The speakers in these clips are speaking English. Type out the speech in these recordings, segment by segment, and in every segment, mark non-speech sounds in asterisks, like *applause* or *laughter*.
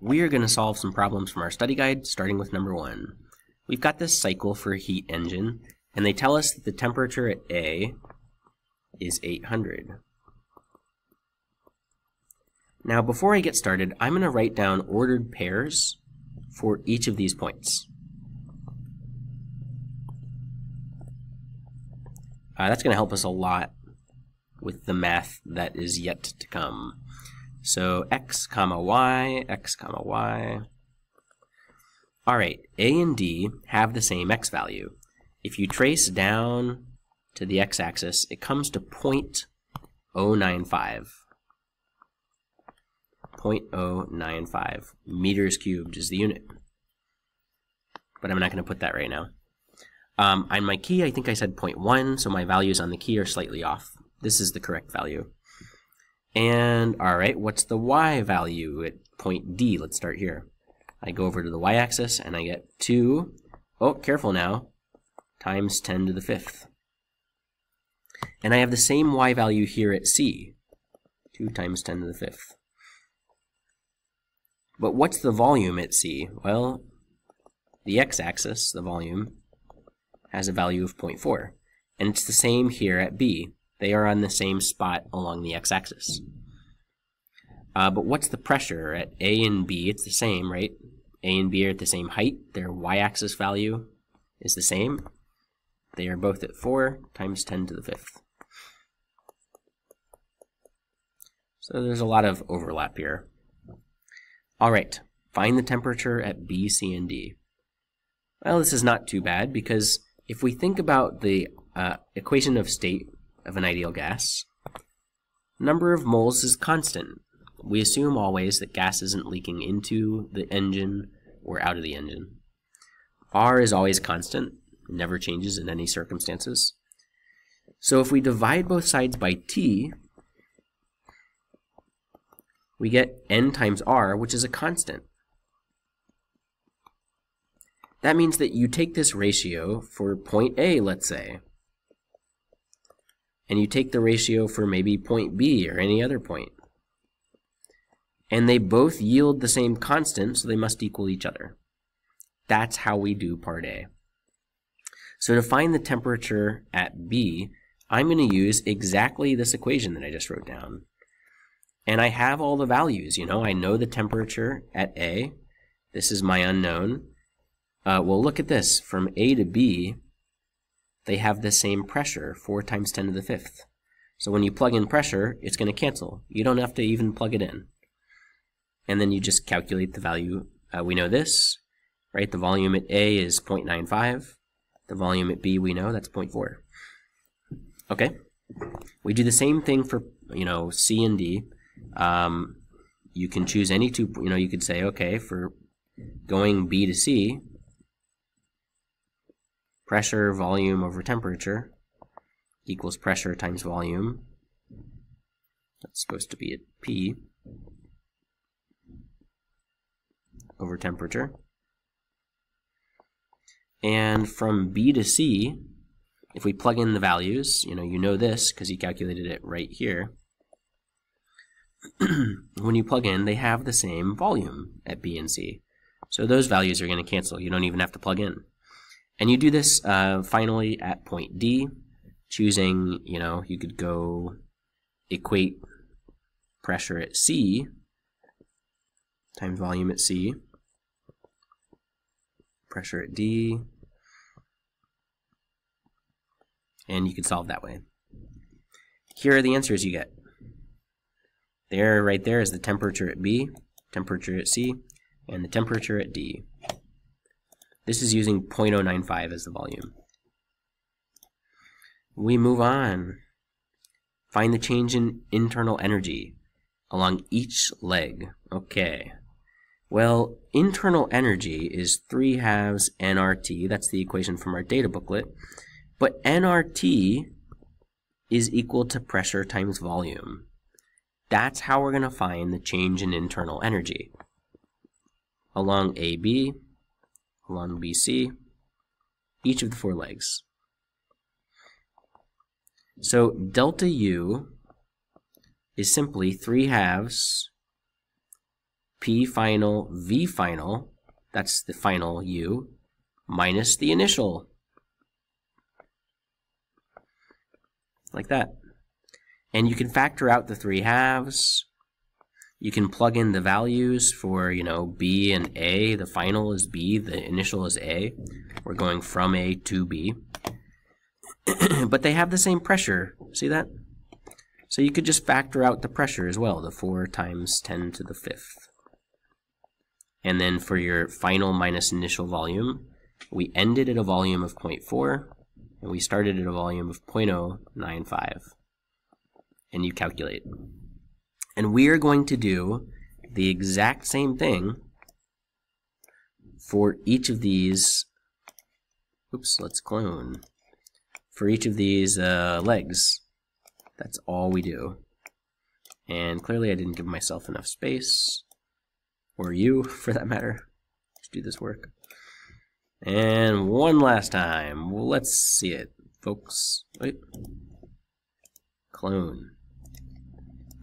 we are going to solve some problems from our study guide, starting with number one. We've got this cycle for a heat engine, and they tell us that the temperature at A is 800. Now, before I get started, I'm going to write down ordered pairs for each of these points. Uh, that's going to help us a lot with the math that is yet to come. So x comma y, x comma y. All right, a and d have the same x value. If you trace down to the x-axis, it comes to 0.095. 0.095 meters cubed is the unit. But I'm not going to put that right now. Um, on my key, I think I said 0.1, so my values on the key are slightly off. This is the correct value. And, alright, what's the y value at point D? Let's start here. I go over to the y-axis, and I get 2, oh, careful now, times 10 to the fifth. And I have the same y value here at C, 2 times 10 to the fifth. But what's the volume at C? Well, the x-axis, the volume, has a value of 0.4. And it's the same here at B. They are on the same spot along the x-axis. Uh, but what's the pressure at A and B? It's the same, right? A and B are at the same height. Their y-axis value is the same. They are both at 4 times 10 to the fifth. So there's a lot of overlap here. All right, find the temperature at B, C, and D. Well, this is not too bad because if we think about the uh, equation of state of an ideal gas, number of moles is constant. We assume always that gas isn't leaking into the engine or out of the engine. R is always constant, never changes in any circumstances. So if we divide both sides by T, we get N times R, which is a constant. That means that you take this ratio for point A, let's say, and you take the ratio for maybe point B or any other point. And they both yield the same constant, so they must equal each other. That's how we do part A. So to find the temperature at B, I'm going to use exactly this equation that I just wrote down. And I have all the values, you know, I know the temperature at A. This is my unknown. Uh, well, look at this. From A to B, they have the same pressure, 4 times 10 to the fifth. So when you plug in pressure, it's going to cancel. You don't have to even plug it in. And then you just calculate the value. Uh, we know this, right? The volume at A is 0.95. The volume at B, we know that's 0.4. Okay? We do the same thing for, you know, C and D. Um, you can choose any two, you know, you could say, okay, for going B to C, pressure, volume over temperature equals pressure times volume. That's supposed to be at P over temperature. And from B to C, if we plug in the values, you know, you know this because you calculated it right here. *clears throat* when you plug in, they have the same volume at B and C. So those values are going to cancel. You don't even have to plug in. And you do this uh, finally at point D, choosing, you know, you could go equate pressure at C times volume at C, pressure at D, and you can solve that way. Here are the answers you get. There, right there, is the temperature at B, temperature at C, and the temperature at D. This is using 0.095 as the volume. We move on. Find the change in internal energy along each leg. Okay. Well, internal energy is 3 halves nRT. That's the equation from our data booklet. But nRT is equal to pressure times volume. That's how we're going to find the change in internal energy. Along AB, along BC, each of the four legs. So delta U is simply 3 halves P final V final, that's the final U, minus the initial. Like that. And you can factor out the three halves. You can plug in the values for, you know, B and A. The final is B, the initial is A. We're going from A to B. *clears throat* but they have the same pressure. See that? So you could just factor out the pressure as well, the 4 times 10 to the fifth. And then for your final minus initial volume, we ended at a volume of 0.4, and we started at a volume of 0.095. And you calculate. And we are going to do the exact same thing for each of these. Oops, let's clone. For each of these uh, legs. That's all we do. And clearly I didn't give myself enough space. Or you, *laughs* for that matter. Let's do this work. And one last time. Well, let's see it, folks. Wait. Clone.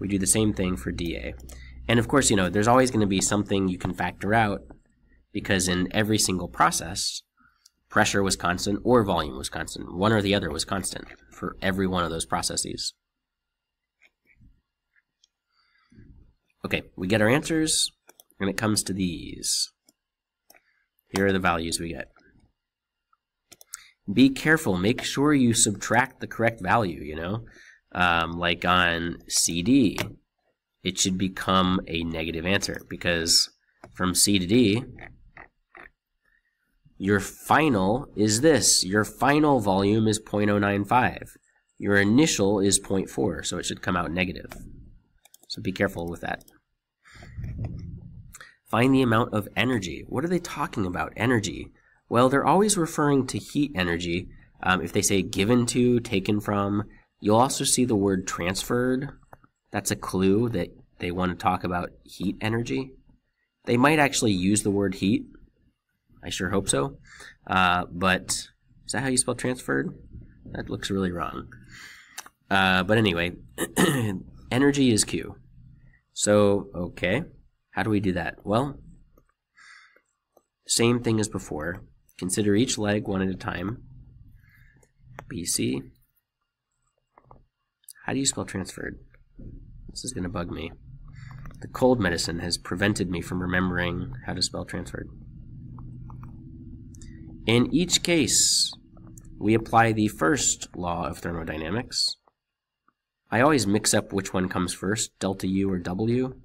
We do the same thing for DA. And of course, you know, there's always going to be something you can factor out because in every single process, pressure was constant or volume was constant. One or the other was constant for every one of those processes. Okay, we get our answers, and it comes to these. Here are the values we get. Be careful. Make sure you subtract the correct value, you know? Um, like on CD, it should become a negative answer because from C to D, your final is this. Your final volume is 0.095. Your initial is 0.4, so it should come out negative. So be careful with that. Find the amount of energy. What are they talking about, energy? Well, they're always referring to heat energy. Um, if they say given to, taken from, you'll also see the word transferred. That's a clue that they want to talk about heat energy. They might actually use the word heat. I sure hope so. Uh, but is that how you spell transferred? That looks really wrong. Uh, but anyway, *clears throat* energy is Q. So, okay. How do we do that? Well, same thing as before. Consider each leg one at a time. BC. How do you spell transferred? This is going to bug me. The cold medicine has prevented me from remembering how to spell transferred. In each case, we apply the first law of thermodynamics. I always mix up which one comes first, delta U or W.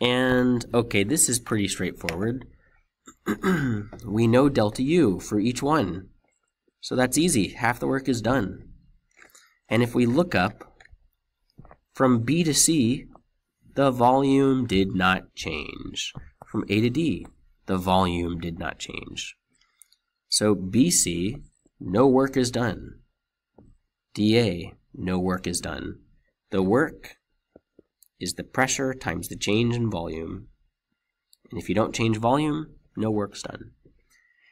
And, okay, this is pretty straightforward. *clears throat* we know delta U for each one. So that's easy. Half the work is done. And if we look up from B to C, the volume did not change. From A to D, the volume did not change. So BC, no work is done. DA, no work is done. The work is the pressure times the change in volume. And if you don't change volume, no work's done.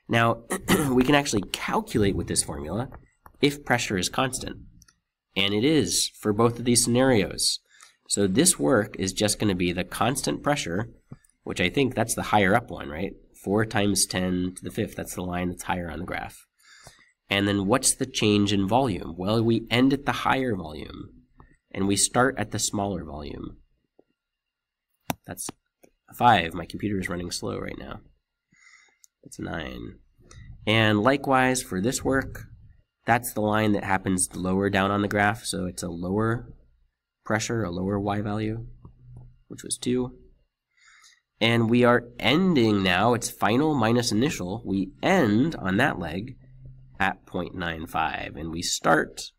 Now, *clears throat* we can actually calculate with this formula if pressure is constant. And it is for both of these scenarios. So this work is just going to be the constant pressure, which I think that's the higher up one, right? 4 times 10 to the fifth, that's the line that's higher on the graph. And then what's the change in volume? Well, we end at the higher volume and we start at the smaller volume. That's 5. My computer is running slow right now. That's 9. And likewise, for this work, that's the line that happens lower down on the graph, so it's a lower pressure, a lower y value, which was 2. And we are ending now, it's final minus initial, we end on that leg at 0.95, and we start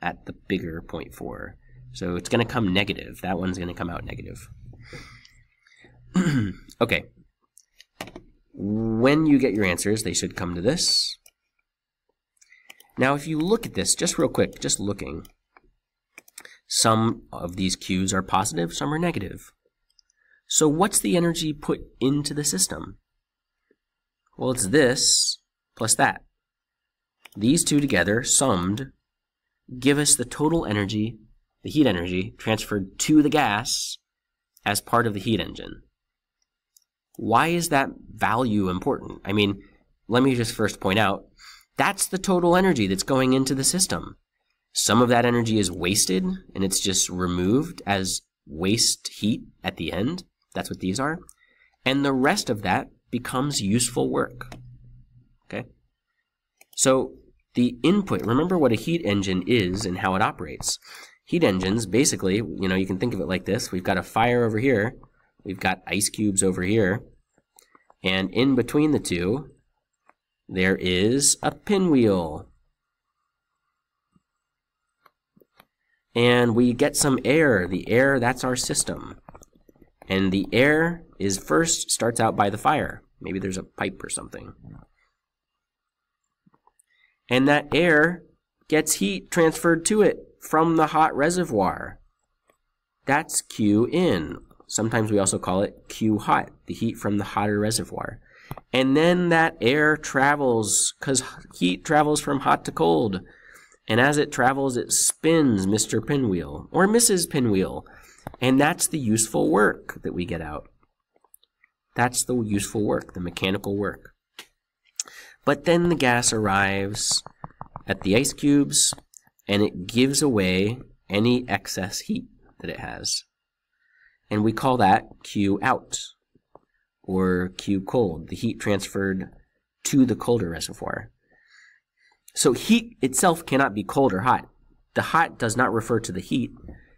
at the bigger 0.4. So it's going to come negative. That one's going to come out negative. *clears throat* okay. When you get your answers, they should come to this. Now, if you look at this, just real quick, just looking, some of these Q's are positive, some are negative. So what's the energy put into the system? Well, it's this plus that. these two together, summed, give us the total energy, the heat energy, transferred to the gas as part of the heat engine. Why is that value important? I mean, let me just first point out that's the total energy that's going into the system. Some of that energy is wasted and it's just removed as waste heat at the end. That's what these are. And the rest of that becomes useful work. Okay? So the input, remember what a heat engine is and how it operates. Heat engines, basically, you know, you can think of it like this. We've got a fire over here. We've got ice cubes over here. And in between the two, there is a pinwheel. And we get some air. The air, that's our system. And the air is first starts out by the fire. Maybe there's a pipe or something and that air gets heat transferred to it from the hot reservoir. That's Q in. Sometimes we also call it Q hot, the heat from the hotter reservoir. And then that air travels, because heat travels from hot to cold. And as it travels, it spins Mr. Pinwheel or Mrs. Pinwheel. And that's the useful work that we get out. That's the useful work, the mechanical work. But then the gas arrives at the ice cubes and it gives away any excess heat that it has. And we call that Q out or Q cold, the heat transferred to the colder reservoir. So heat itself cannot be cold or hot. The hot does not refer to the heat.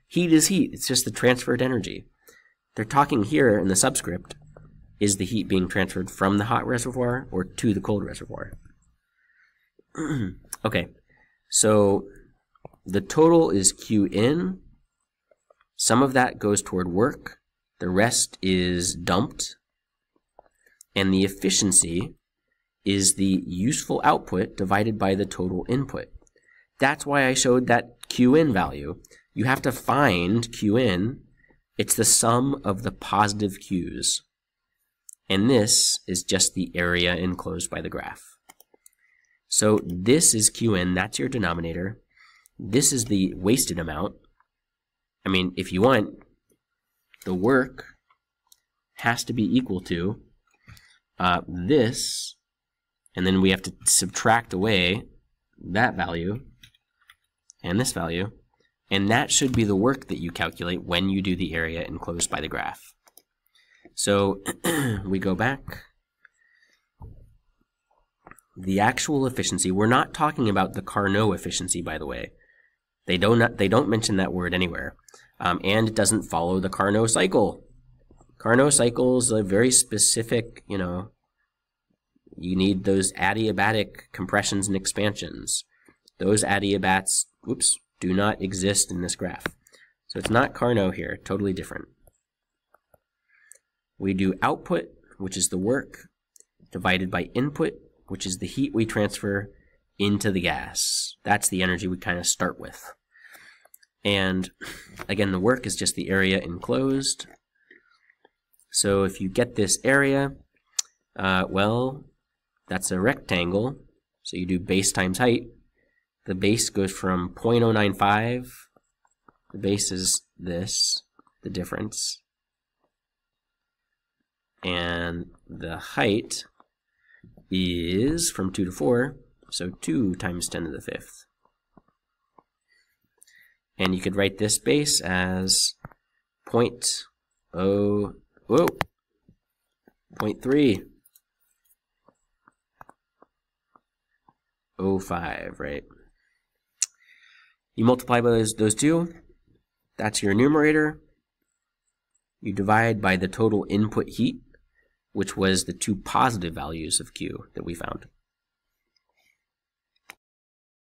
Heat is heat. It's just the transferred energy. They're talking here in the subscript is the heat being transferred from the hot reservoir or to the cold reservoir? *clears throat* okay, so the total is Q in. Some of that goes toward work. The rest is dumped. And the efficiency is the useful output divided by the total input. That's why I showed that Qn value. You have to find Qn. It's the sum of the positive Q's and this is just the area enclosed by the graph. So this is Qn, that's your denominator. This is the wasted amount. I mean, if you want, the work has to be equal to uh, this, and then we have to subtract away that value and this value, and that should be the work that you calculate when you do the area enclosed by the graph. So *clears throat* we go back. The actual efficiency, we're not talking about the Carnot efficiency, by the way. They don't, they don't mention that word anywhere. Um, and it doesn't follow the Carnot cycle. Carnot cycle is a very specific, you know, you need those adiabatic compressions and expansions. Those adiabats, whoops, do not exist in this graph. So it's not Carnot here, totally different. We do output, which is the work, divided by input, which is the heat we transfer into the gas. That's the energy we kind of start with. And again, the work is just the area enclosed. So if you get this area, uh, well, that's a rectangle. So you do base times height. The base goes from 0.095. The base is this, the difference and the height is from 2 to 4, so 2 times 10 to the fifth. And you could write this base as point oh whoa point three oh five, right? You multiply by those, those two, that's your numerator. You divide by the total input heat, which was the two positive values of Q that we found.